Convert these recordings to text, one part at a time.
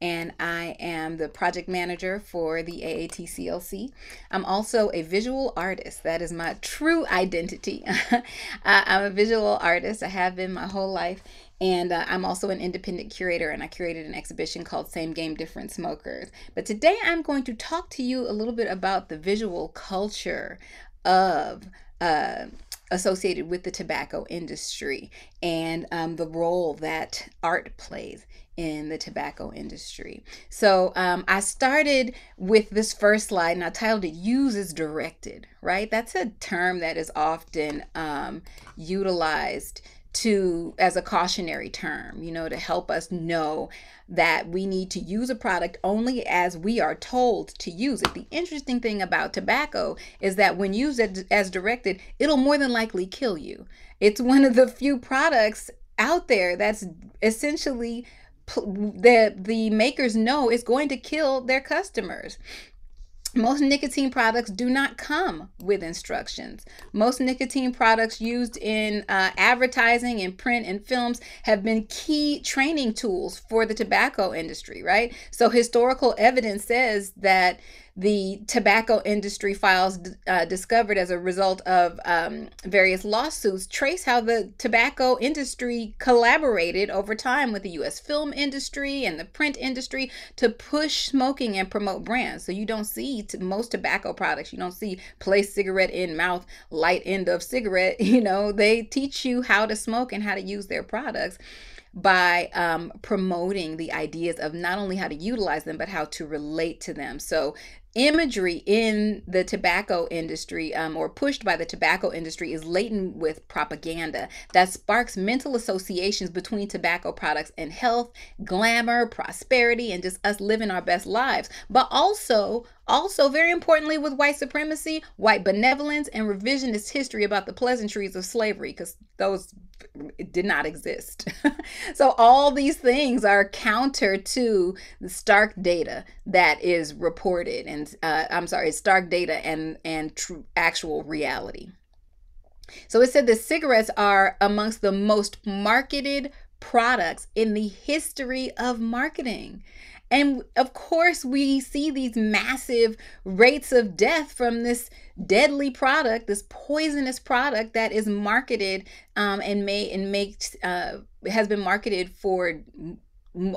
and I am the project manager for the AATCLC. I'm also a visual artist. That is my true identity. I'm a visual artist. I have been my whole life. And uh, I'm also an independent curator, and I curated an exhibition called Same Game, Different Smokers. But today I'm going to talk to you a little bit about the visual culture of. Uh, associated with the tobacco industry and um, the role that art plays in the tobacco industry. So um, I started with this first slide and I titled it Use as Directed, right? That's a term that is often um, utilized to as a cautionary term, you know, to help us know that we need to use a product only as we are told to use it. The interesting thing about tobacco is that when used as directed, it'll more than likely kill you. It's one of the few products out there that's essentially the the makers know is going to kill their customers. Most nicotine products do not come with instructions. Most nicotine products used in uh, advertising and print and films have been key training tools for the tobacco industry, right? So, historical evidence says that the tobacco industry files uh, discovered as a result of um, various lawsuits trace how the tobacco industry collaborated over time with the US film industry and the print industry to push smoking and promote brands. So you don't see t- most tobacco products, you don't see place cigarette in mouth, light end of cigarette. You know, they teach you how to smoke and how to use their products by um, promoting the ideas of not only how to utilize them, but how to relate to them. So imagery in the tobacco industry um, or pushed by the tobacco industry is laden with propaganda that sparks mental associations between tobacco products and health, glamour, prosperity, and just us living our best lives. But also, also very importantly with white supremacy, white benevolence, and revisionist history about the pleasantries of slavery, because those did not exist. so all these things are counter to the stark data that is reported and uh, I'm sorry, it's stark data and and actual reality. So it said that cigarettes are amongst the most marketed products in the history of marketing. And of course, we see these massive rates of death from this deadly product, this poisonous product that is marketed um, and may and makes uh, has been marketed for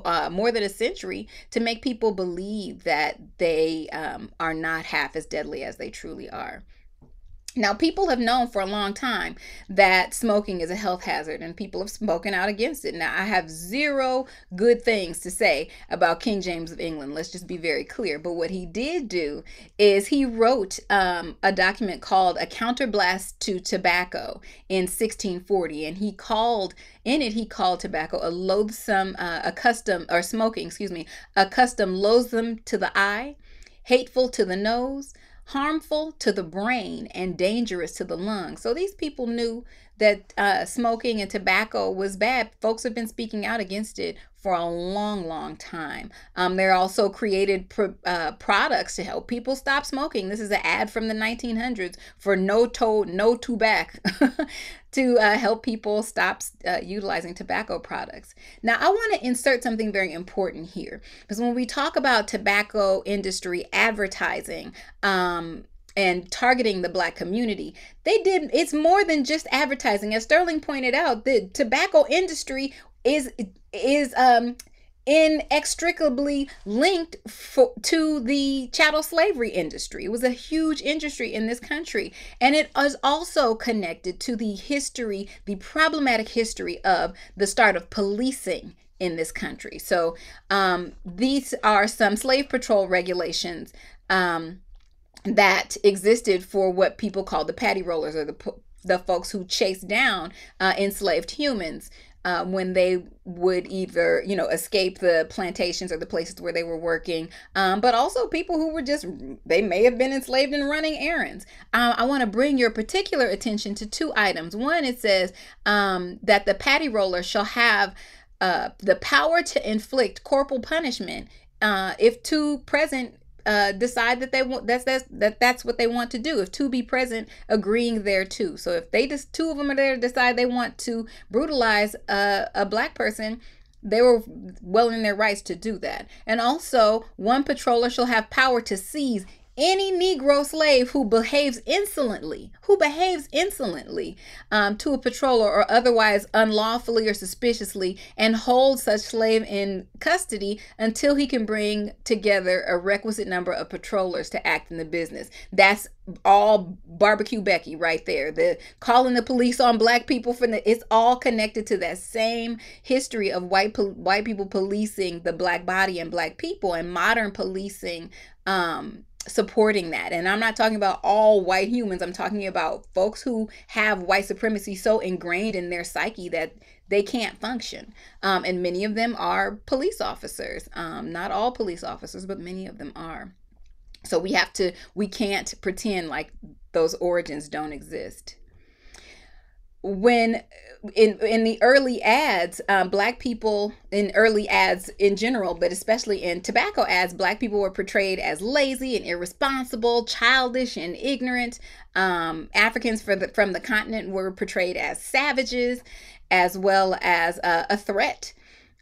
uh, more than a century to make people believe that they um, are not half as deadly as they truly are. Now, people have known for a long time that smoking is a health hazard, and people have spoken out against it. Now, I have zero good things to say about King James of England. Let's just be very clear. But what he did do is he wrote um, a document called A Counterblast to Tobacco in 1640, and he called in it he called tobacco a loathsome, uh, a custom, or smoking, excuse me, a custom loathsome to the eye, hateful to the nose harmful to the brain and dangerous to the lungs. So these people knew that uh, smoking and tobacco was bad. Folks have been speaking out against it for a long, long time. Um, they're also created uh, products to help people stop smoking. This is an ad from the 1900s for no to no tobacco to uh, help people stop uh, utilizing tobacco products. Now, I want to insert something very important here because when we talk about tobacco industry advertising, um, and targeting the black community they did it's more than just advertising as sterling pointed out the tobacco industry is is um inextricably linked for, to the chattel slavery industry. It was a huge industry in this country. And it is also connected to the history, the problematic history of the start of policing in this country. So um, these are some slave patrol regulations um, that existed for what people call the paddy rollers or the the folks who chased down uh, enslaved humans um, when they would either you know escape the plantations or the places where they were working um, but also people who were just they may have been enslaved and running errands. Uh, i want to bring your particular attention to two items. One it says um, that the paddy roller shall have uh, the power to inflict corporal punishment uh, if two present uh, decide that they want that's that's that that's what they want to do. If two be present, agreeing there too. So if they just two of them are there decide they want to brutalize a, a black person, they were well in their rights to do that. And also, one patroller shall have power to seize any Negro slave who behaves insolently, who behaves insolently um, to a patroller or otherwise unlawfully or suspiciously, and hold such slave in custody until he can bring together a requisite number of patrollers to act in the business. That's all barbecue Becky right there. The calling the police on black people for the it's all connected to that same history of white white people policing the black body and black people and modern policing um supporting that. And I'm not talking about all white humans. I'm talking about folks who have white supremacy so ingrained in their psyche that they can't function. Um, and many of them are police officers. Um, not all police officers, but many of them are. So we have to, we can't pretend like those origins don't exist when in in the early ads um, black people in early ads in general but especially in tobacco ads black people were portrayed as lazy and irresponsible childish and ignorant. Um, africans the, from the continent were portrayed as savages as well as uh, a threat.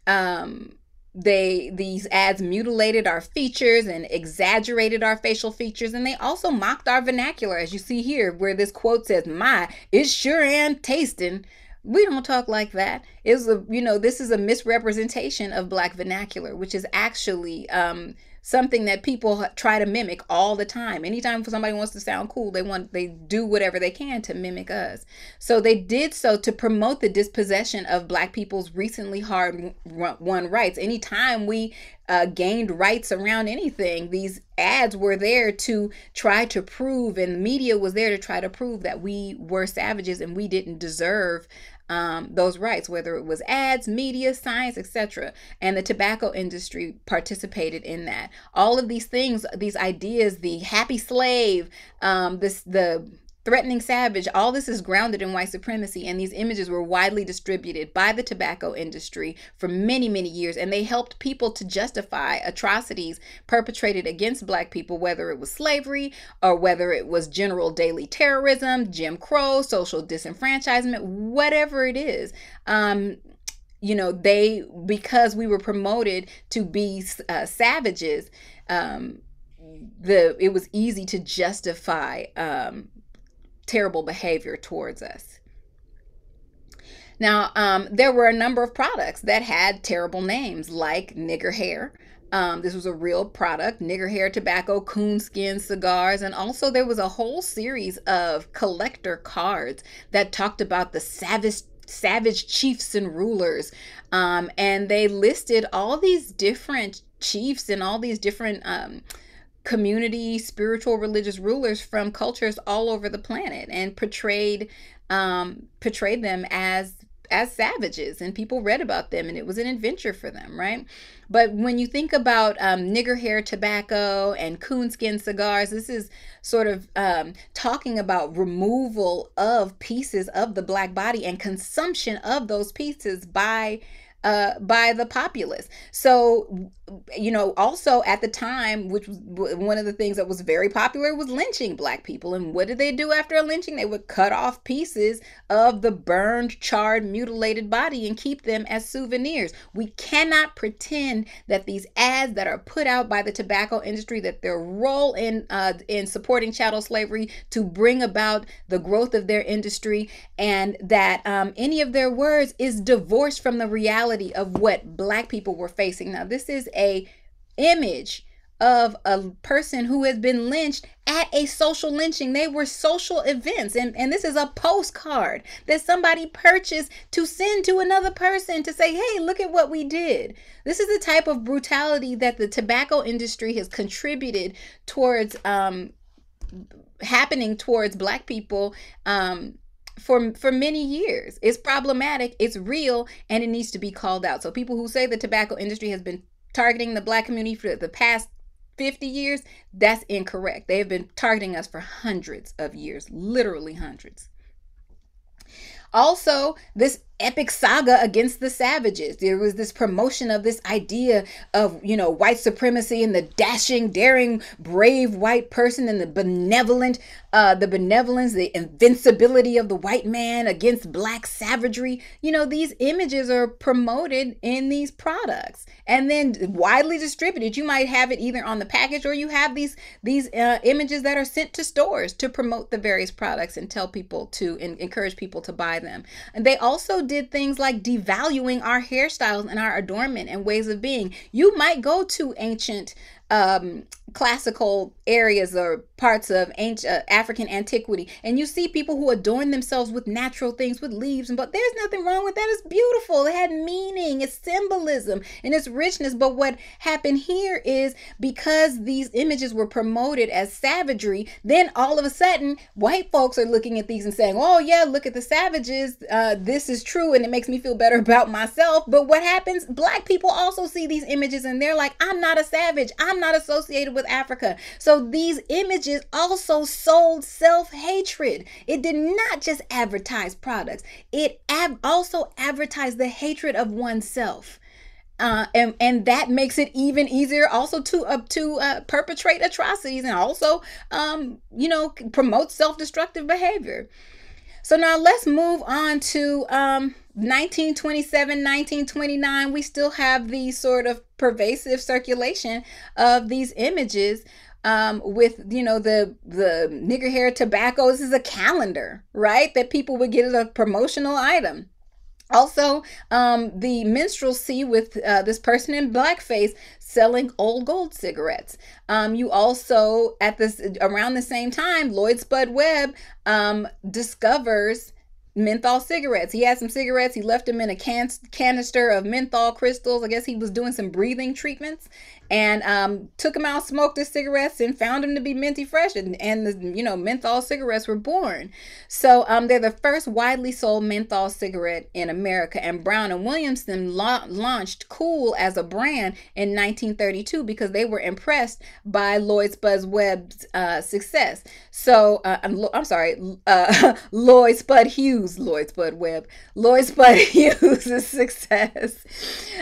Um, they these ads mutilated our features and exaggerated our facial features and they also mocked our vernacular as you see here where this quote says my it sure and tasting. We don't talk like that. It's a you know this is a misrepresentation of black vernacular which is actually um something that people try to mimic all the time. Anytime somebody wants to sound cool, they want they do whatever they can to mimic us. So they did so to promote the dispossession of black people's recently hard won rights. Anytime we uh, gained rights around anything, these ads were there to try to prove, and the media was there to try to prove that we were savages and we didn't deserve um, those rights, whether it was ads, media, science, etc. And the tobacco industry participated in that. All of these things, these ideas, the happy slave, um, this the threatening savage all this is grounded in white supremacy and these images were widely distributed by the tobacco industry for many many years and they helped people to justify atrocities perpetrated against black people whether it was slavery or whether it was general daily terrorism jim crow social disenfranchisement whatever it is. Um, you know they because we were promoted to be uh, savages um, the it was easy to justify um, terrible behavior towards us. Now, um, there were a number of products that had terrible names, like nigger hair. Um, this was a real product, nigger hair tobacco, coonskin cigars, and also there was a whole series of collector cards that talked about the savage savage chiefs and rulers. Um, and they listed all these different chiefs and all these different um, community, spiritual, religious rulers from cultures all over the planet and portrayed um, portrayed them as as savages and people read about them and it was an adventure for them right? But when you think about um, nigger hair tobacco and coonskin cigars this is sort of um, talking about removal of pieces of the black body and consumption of those pieces by uh, by the populace. So, you know, also at the time, which was one of the things that was very popular was lynching black people. And what did they do after a lynching? They would cut off pieces of the burned, charred, mutilated body and keep them as souvenirs. We cannot pretend that these ads that are put out by the tobacco industry, that their role in uh, in supporting chattel slavery to bring about the growth of their industry, and that um, any of their words is divorced from the reality reality of what black people were facing. Now, this is a image of a person who has been lynched at a social lynching. They were social events. And, and this is a postcard that somebody purchased to send to another person to say, hey, look at what we did. This is the type of brutality that the tobacco industry has contributed towards um, happening towards black people um, for for many years. It's problematic, it's real, and it needs to be called out. So people who say the tobacco industry has been targeting the black community for the past 50 years, that's incorrect. They have been targeting us for hundreds of years, literally hundreds. Also, this epic saga against the savages. There was this promotion of this idea of, you know, white supremacy and the dashing, daring, brave white person and the benevolent, uh, the benevolence, the invincibility of the white man against black savagery. You know, these images are promoted in these products and then widely distributed. You might have it either on the package or you have these these uh, images that are sent to stores to promote the various products and tell people to and encourage people to buy them. And they also did things like devaluing our hairstyles and our adornment and ways of being. You might go to ancient um, classical areas or parts of ancient uh, African antiquity, and you see people who adorn themselves with natural things, with leaves, and but there's nothing wrong with that. It's beautiful. It had meaning, it's symbolism, and it's richness. But what happened here is because these images were promoted as savagery, then all of a sudden white folks are looking at these and saying, "Oh yeah, look at the savages. Uh, this is true, and it makes me feel better about myself." But what happens? Black people also see these images, and they're like, "I'm not a savage. I'm not associated with Africa. So these images also sold self hatred. It did not just advertise products, it ab- also advertised the hatred of oneself. Uh, and and that makes it even easier also to uh, to uh, perpetrate atrocities and also um, you know promote self-destructive behavior. So now let's move on to um, 1927, 1929. We still have the sort of pervasive circulation of these images um, with you know the the nigger hair tobacco. This is a calendar, right? That people would get as a promotional item. Also, um, the minstrelsy with uh, this person in blackface selling old gold cigarettes. Um, you also, at this around the same time, Lloyd Spud Webb um, discovers menthol cigarettes. He had some cigarettes. He left them in a can- canister of menthol crystals. I guess he was doing some breathing treatments and um, took him out, smoked his cigarettes, and found him to be minty fresh. And, and the you know menthol cigarettes were born. So um, they're the first widely sold menthol cigarette in America. And Brown and Williamson la- launched Kool as a brand in 1932 because they were impressed by Lloyd Spud Webb's uh, success. So uh, I'm, I'm sorry, uh, Lloyd Spud Hughes, Lloyd Spud Webb, Lloyd Spud Hughes' success.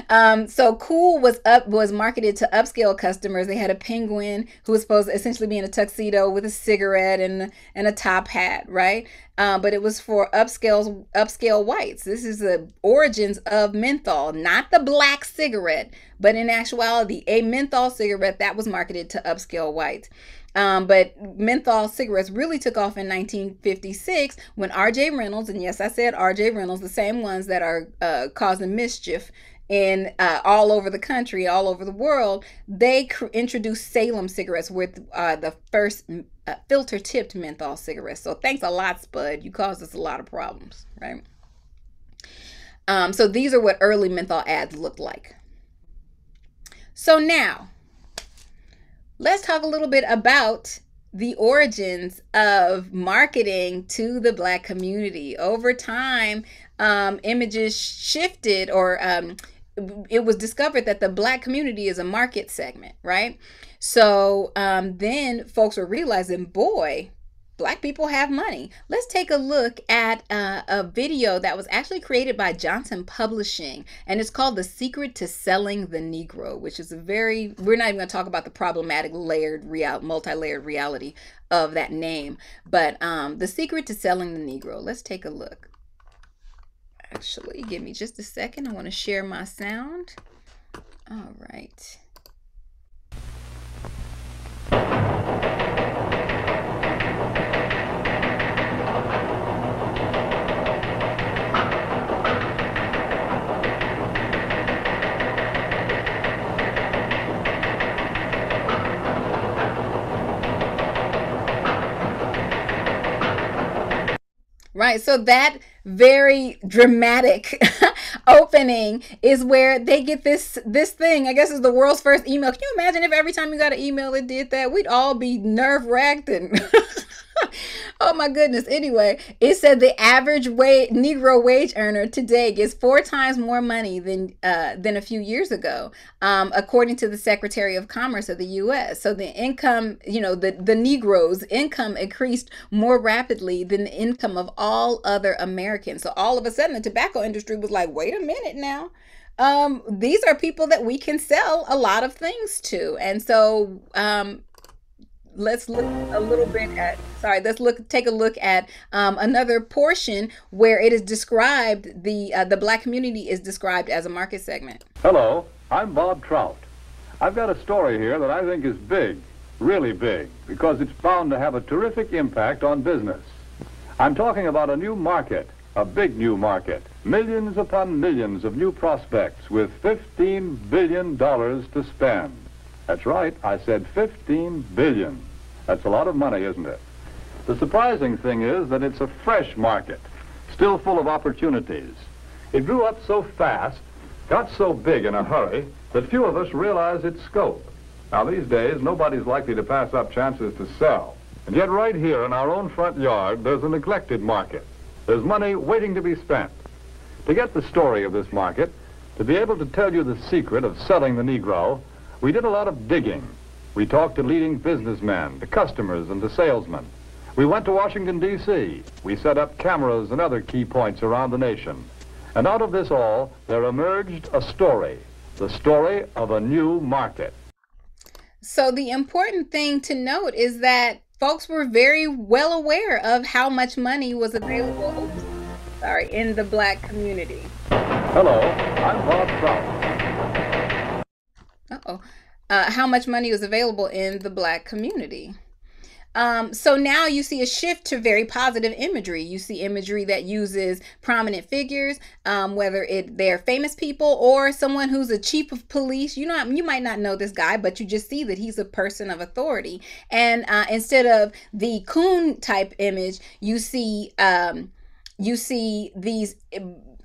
Um, so Kool was up was marketed to upscale customers, they had a penguin who was supposed to essentially be in a tuxedo with a cigarette and and a top hat, right? Uh, but it was for upscale upscale whites. This is the origins of menthol, not the black cigarette, but in actuality, a menthol cigarette that was marketed to upscale whites. Um, but menthol cigarettes really took off in 1956 when R.J. Reynolds, and yes, I said R.J. Reynolds, the same ones that are uh, causing mischief in uh, all over the country, all over the world, they cr- introduced Salem cigarettes with uh, the first uh, filter tipped menthol cigarettes. So thanks a lot, Spud. You caused us a lot of problems, right? Um, so these are what early menthol ads looked like. So now, let's talk a little bit about the origins of marketing to the black community. Over time, um, images shifted or um, it was discovered that the black community is a market segment, right? So um, then folks were realizing, boy, black people have money. Let's take a look at uh, a video that was actually created by Johnson Publishing, and it's called The Secret to Selling the Negro, which is a very, we're not even going to talk about the problematic layered, real, multi layered reality of that name, but um, The Secret to Selling the Negro. Let's take a look actually. Give me just a second. I want to share my sound. All right. Right? So that very dramatic opening is where they get this this thing. I guess is the world's first email. Can you imagine if every time you got an email it did that? We'd all be nerve wracked and oh my goodness. Anyway, it said the average wage, Negro wage earner today gets four times more money than uh, than a few years ago, um, according to the Secretary of Commerce of the U.S. So the income, you know, the the Negroes' income increased more rapidly than the income of all other Americans. So all of a sudden, the tobacco industry was like, wait a minute now. Um, these are people that we can sell a lot of things to, and so um, let's look a little bit at sorry let's look take a look at um, another portion where it is described the uh, the black community is described as a market segment. Hello i'm bob trout. I've got a story here that i think is big really big because it's bound to have a terrific impact on business. I'm talking about a new market a big new market millions upon millions of new prospects with 15 billion dollars to spend that's right, I said 15 billion. That's a lot of money, isn't it? The surprising thing is that it's a fresh market, still full of opportunities. It grew up so fast, got so big in a hurry, that few of us realize its scope. Now, these days, nobody's likely to pass up chances to sell. And yet right here in our own front yard, there's a neglected market. There's money waiting to be spent. To get the story of this market, to be able to tell you the secret of selling the Negro, we did a lot of digging. We talked to leading businessmen, to customers, and to salesmen. We went to Washington, D.C. We set up cameras and other key points around the nation. And out of this all, there emerged a story, the story of a new market. So the important thing to note is that folks were very well aware of how much money was available sorry, in the black community. Hello, I'm Bob Trout uh-oh, uh, how much money was available in the black community. Um, so now you see a shift to very positive imagery. You see imagery that uses prominent figures, um, whether it they're famous people or someone who's a chief of police. You know, you might not know this guy, but you just see that he's a person of authority. And uh, instead of the coon type image, you see um, you see these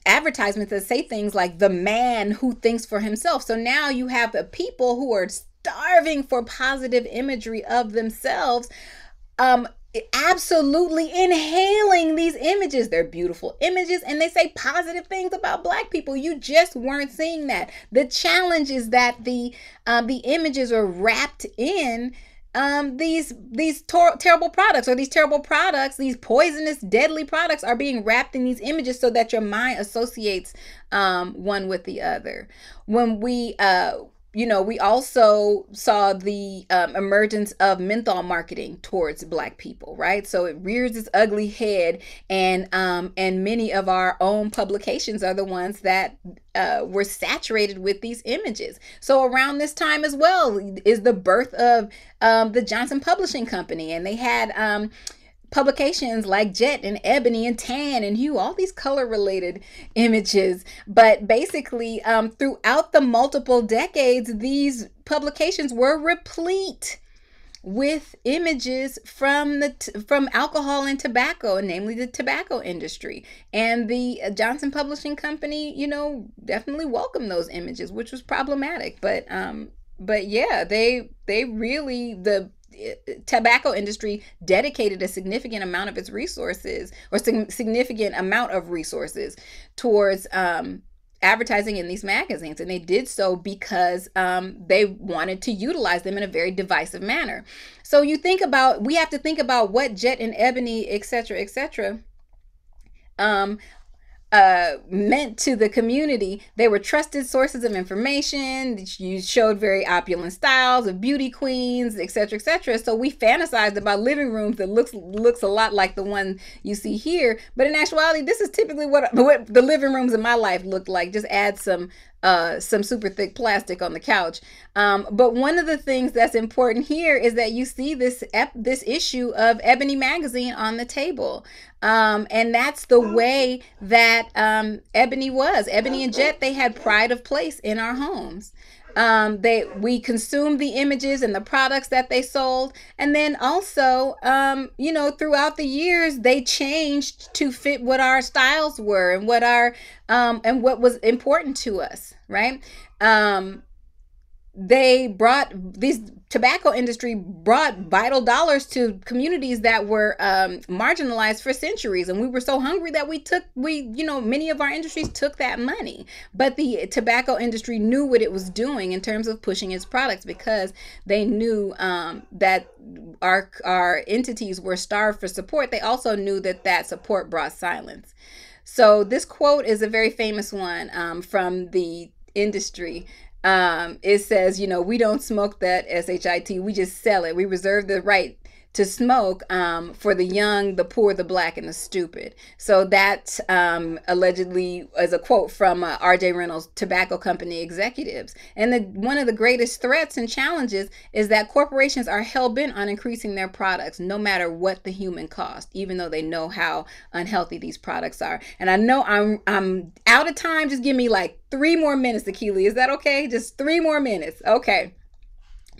advertisements that say things like the man who thinks for himself. So now you have the people who are starving for positive imagery of themselves. Um, absolutely inhaling these images. They're beautiful images and they say positive things about black people. You just weren't seeing that. The challenge is that the um, the images are wrapped in um, these these tor- terrible products or these terrible products, these poisonous, deadly products are being wrapped in these images so that your mind associates um, one with the other. When we uh, you know, we also saw the um, emergence of menthol marketing towards Black people, right? So it rears its ugly head, and um, and many of our own publications are the ones that uh, were saturated with these images. So around this time as well is the birth of um, the Johnson Publishing Company, and they had um, publications like Jet and Ebony and Tan and Hue, all these color related images. But basically, um, throughout the multiple decades, these publications were replete with images from the from alcohol and tobacco, namely the tobacco industry. And the Johnson Publishing Company, you know, definitely welcomed those images, which was problematic. But um, but yeah, they they really the tobacco industry dedicated a significant amount of its resources or significant amount of resources towards um, advertising in these magazines. And they did so because um, they wanted to utilize them in a very divisive manner. So you think about we have to think about what jet and ebony etc etc um, uh, meant to the community. They were trusted sources of information. You showed very opulent styles of beauty queens, etc., etc. So we fantasized about living rooms that looks looks a lot like the one you see here. But in actuality, this is typically what, what the living rooms in my life looked like. Just add some uh, some super thick plastic on the couch. Um, but one of the things that's important here is that you see this ep- this issue of Ebony magazine on the table, um, and that's the way that um, Ebony was. Ebony and Jet they had pride of place in our homes um, they we consumed the images and the products that they sold. And then also um, you know throughout the years they changed to fit what our styles were and what our um, and what was important to us right? Um, they brought these tobacco industry brought vital dollars to communities that were um, marginalized for centuries. And we were so hungry that we took we you know many of our industries took that money. But the tobacco industry knew what it was doing in terms of pushing its products because they knew um, that our our entities were starved for support. They also knew that that support brought silence. So this quote is a very famous one um, from the industry um, it says, you know, we don't smoke that SHIT, we just sell it. We reserve the right to smoke um, for the young, the poor, the black, and the stupid. So that um, allegedly is a quote from uh, R.J. Reynolds' tobacco company executives. And the, one of the greatest threats and challenges is that corporations are hell bent on increasing their products, no matter what the human cost, even though they know how unhealthy these products are. And I know I'm I'm out of time. Just give me like three more minutes, Akili. Is that okay? Just three more minutes. Okay.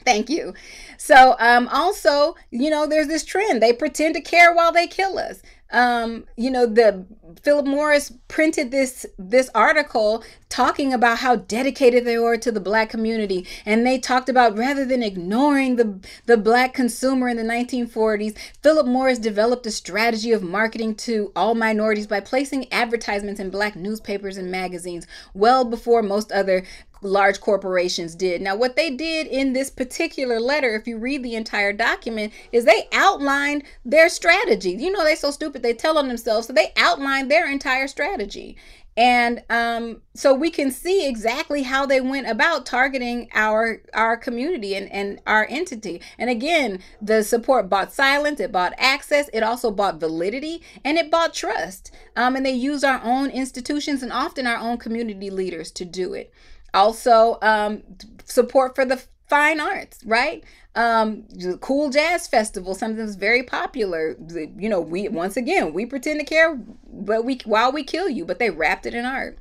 Thank you. So, um, also, you know, there's this trend. They pretend to care while they kill us. Um, you know, the Philip Morris printed this this article talking about how dedicated they were to the black community, and they talked about rather than ignoring the the black consumer in the 1940s, Philip Morris developed a strategy of marketing to all minorities by placing advertisements in black newspapers and magazines well before most other large corporations did. Now, what they did in this particular letter, if you read the entire document, is they outlined their strategy. You know, they're so stupid, they tell on themselves. So they outlined their entire strategy. And um, so we can see exactly how they went about targeting our our community and, and our entity. And again, the support bought silence, it bought access, it also bought validity, and it bought trust. Um, and they used our own institutions and often our own community leaders to do it. Also, um, support for the fine arts, right? Um, Kool jazz festival, something that's very popular. You know, we once again we pretend to care, but we while we kill you, but they wrapped it in art.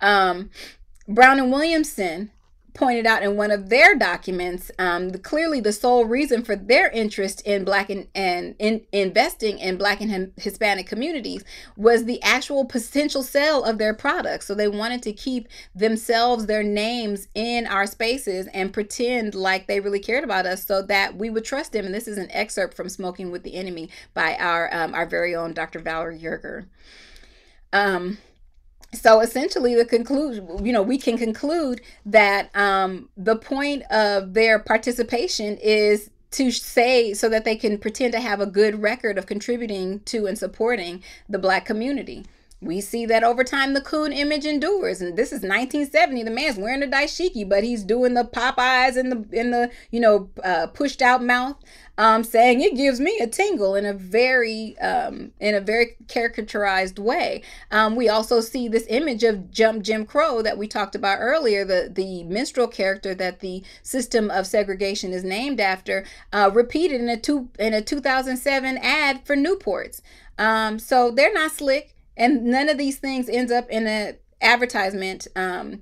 Um, Brown and Williamson pointed out in one of their documents, um, the, clearly the sole reason for their interest in black and, and in investing in black and Hispanic communities was the actual potential sale of their products. So they wanted to keep themselves, their names in our spaces and pretend like they really cared about us so that we would trust them. And this is an excerpt from Smoking with the Enemy by our um, our very own Dr. Valerie Yerger. Um, so essentially the conclusion you know we can conclude that um, the point of their participation is to say so that they can pretend to have a good record of contributing to and supporting the black community we see that over time the coon image endures and this is 1970 the man's wearing a dashiki but he's doing the popeyes in the in the you know uh, pushed out mouth um, saying it gives me a tingle in a very um, in a very caricaturized way. Um, we also see this image of Jump Jim Crow that we talked about earlier, the the minstrel character that the system of segregation is named after, uh, repeated in a two in a 2007 ad for Newports. Um, so they're not slick, and none of these things ends up in a advertisement. Um,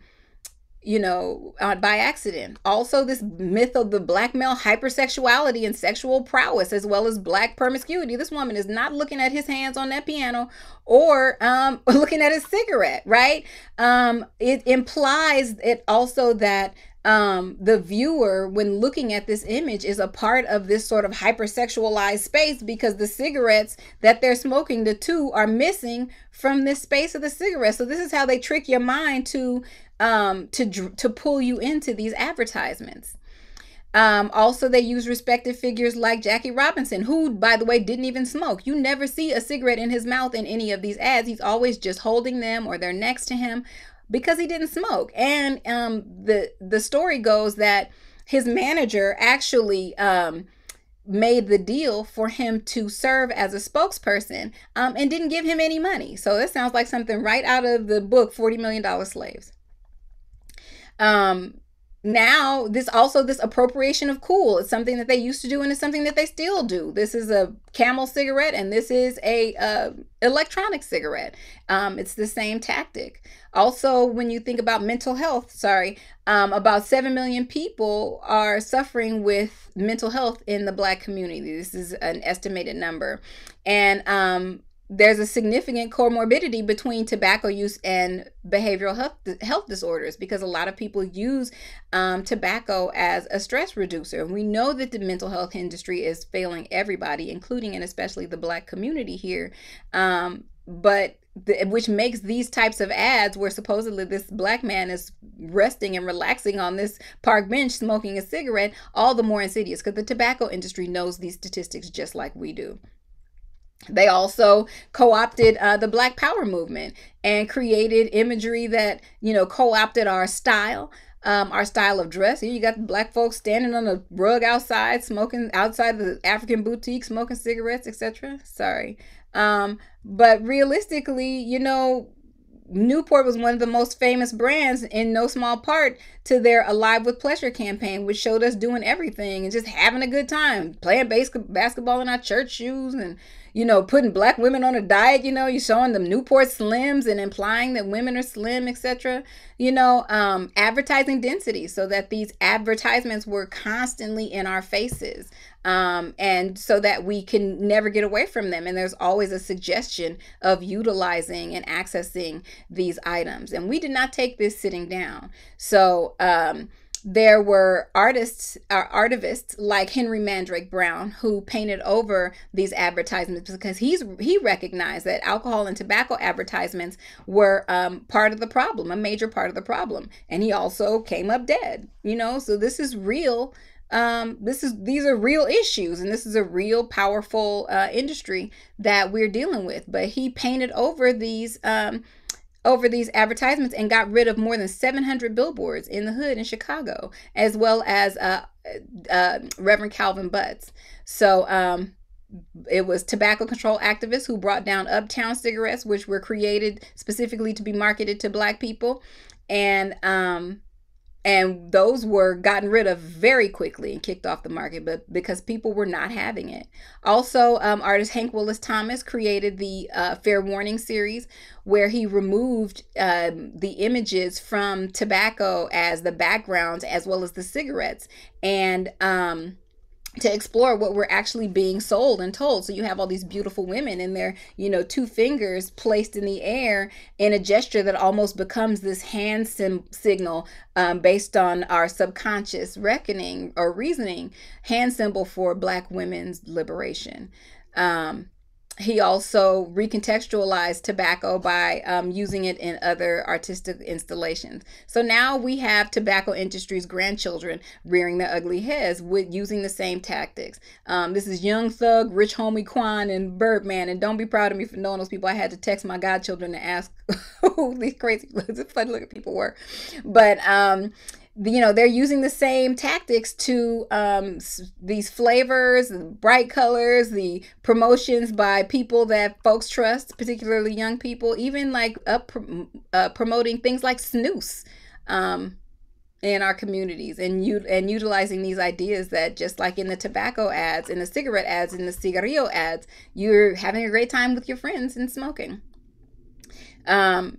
you know, uh, by accident. Also, this myth of the black male hypersexuality and sexual prowess, as well as black promiscuity. This woman is not looking at his hands on that piano or um, looking at his cigarette, right? Um, it implies it also that um, the viewer, when looking at this image, is a part of this sort of hypersexualized space because the cigarettes that they're smoking, the two, are missing from this space of the cigarette. So this is how they trick your mind to um, to to pull you into these advertisements. Um, also, they use respected figures like Jackie Robinson, who, by the way, didn't even smoke. You never see a cigarette in his mouth in any of these ads. He's always just holding them or they're next to him because he didn't smoke. And um, the the story goes that his manager actually um, made the deal for him to serve as a spokesperson um, and didn't give him any money. So this sounds like something right out of the book $40 Million Slaves. Um, now this also this appropriation of cool. It's something that they used to do and it's something that they still do. This is a camel cigarette and this is a uh, electronic cigarette. Um, it's the same tactic. Also when you think about mental health sorry um, about 7 million people are suffering with mental health in the black community. This is an estimated number. And um, there's a significant comorbidity between tobacco use and behavioral health, health disorders because a lot of people use um, tobacco as a stress reducer. And we know that the mental health industry is failing everybody, including and especially the black community here. Um, but the, which makes these types of ads where supposedly this black man is resting and relaxing on this park bench smoking a cigarette all the more insidious because the tobacco industry knows these statistics just like we do. They also co-opted uh, the Black Power movement and created imagery that you know co-opted our style, um, our style of dress. Here you got black folks standing on a rug outside, smoking outside the African boutique, smoking cigarettes, etc. Sorry, um, but realistically, you know, Newport was one of the most famous brands in no small part to their Alive with Pleasure campaign, which showed us doing everything and just having a good time, playing base- basketball in our church shoes and you know, putting black women on a diet, you know, you're showing them Newport Slims and implying that women are slim, etc. You know, um, advertising density so that these advertisements were constantly in our faces. Um, and so that we can never get away from them. And there's always a suggestion of utilizing and accessing these items. And we did not take this sitting down. So, um, there were artists, uh, artivists like Henry Mandrake Brown who painted over these advertisements because he's he recognized that alcohol and tobacco advertisements were um, part of the problem, a major part of the problem, and he also came up dead. You know, so this is real. Um, this is these are real issues, and this is a real powerful uh, industry that we're dealing with. But he painted over these um, over these advertisements and got rid of more than 700 billboards in the hood in Chicago, as well as uh, uh, Reverend Calvin Butts. So um, it was tobacco control activists who brought down Uptown cigarettes, which were created specifically to be marketed to Black people. And um, and those were gotten rid of very quickly and kicked off the market but because people were not having it. Also um, artist hank willis thomas created the uh, fair warning series where he removed um, the images from tobacco as the backgrounds as well as the cigarettes. And um, to explore what we're actually being sold and told. So you have all these beautiful women in their, you know, two fingers placed in the air in a gesture that almost becomes this hand sim- signal um, based on our subconscious reckoning or reasoning, hand symbol for Black women's liberation. Um, he also recontextualized tobacco by um, using it in other artistic installations. So now we have tobacco industry's grandchildren rearing their ugly heads with using the same tactics. Um, this is Young Thug, Rich Homie Quan, and Birdman. And don't be proud of me for knowing those people. I had to text my godchildren to ask who these crazy, funny looking people were. But um, you know they're using the same tactics to um, these flavors bright colors the promotions by people that folks trust particularly young people even like up uh, promoting things like snus um, in our communities and you and utilizing these ideas that just like in the tobacco ads in the cigarette ads in the cigarillo ads you're having a great time with your friends and smoking. Um,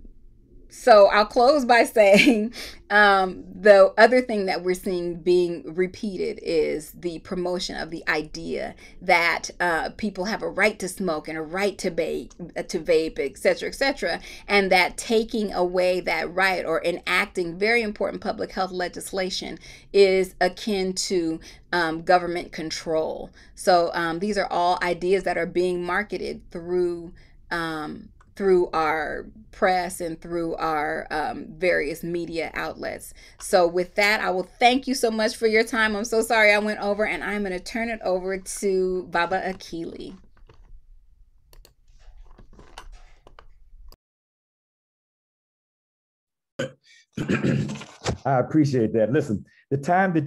so I'll close by saying um, the other thing that we're seeing being repeated is the promotion of the idea that uh, people have a right to smoke and a right to vape, uh, to vape, etc., etc., and that taking away that right or enacting very important public health legislation is akin to um, government control. So um, these are all ideas that are being marketed through um, through our press and through our um, various media outlets. So, with that, I will thank you so much for your time. I'm so sorry I went over, and I'm going to turn it over to Baba Akili. I appreciate that. Listen, the time that